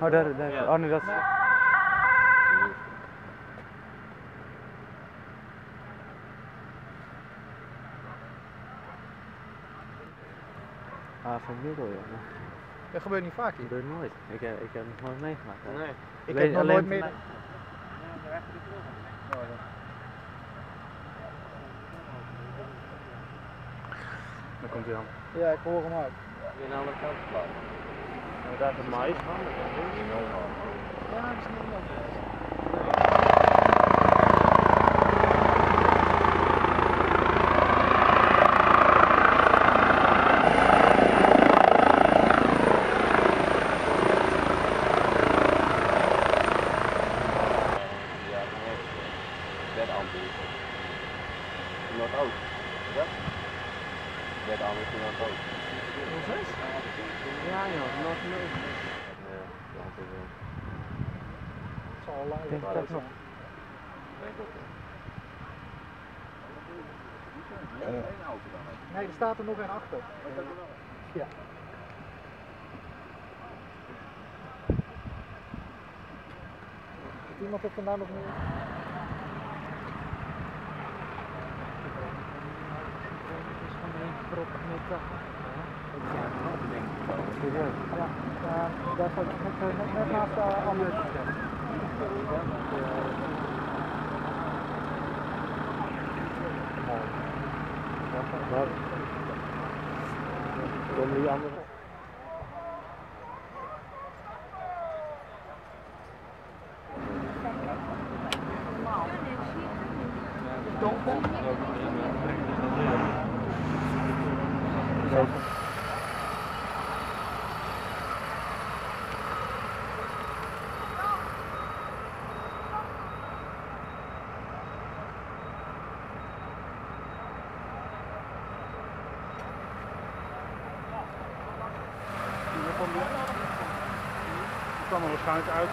Oh, daar, daar. Oh nee, dat is... Ah, van Middel, ja. Dat gebeurt niet vaak hier. Dat gebeurt nooit. Ik, heb- ik heb het nog nooit meegemaakt. hè. Nee. Ik Alleen- heb nog alleen nooit meer... Dan komt hij aan. Ja, ik hoor hem uit. In een andere kant daar is Mais? Ja, dat is niet nodig. Noord-Oost. Ja? Bed aanbieden in Noord-Oost. Ja, joh, nog nooit. Ja, ja, dat is wel. Het zal al Ik denk dat nog. Nee, er staat er nog een achter. Ja. Heeft iemand het vandaag nog meer? Serieus. Ja, ja daar staat net, net, net naast de andere. Waar? Komen die andere? Die kwam er waarschijnlijk uit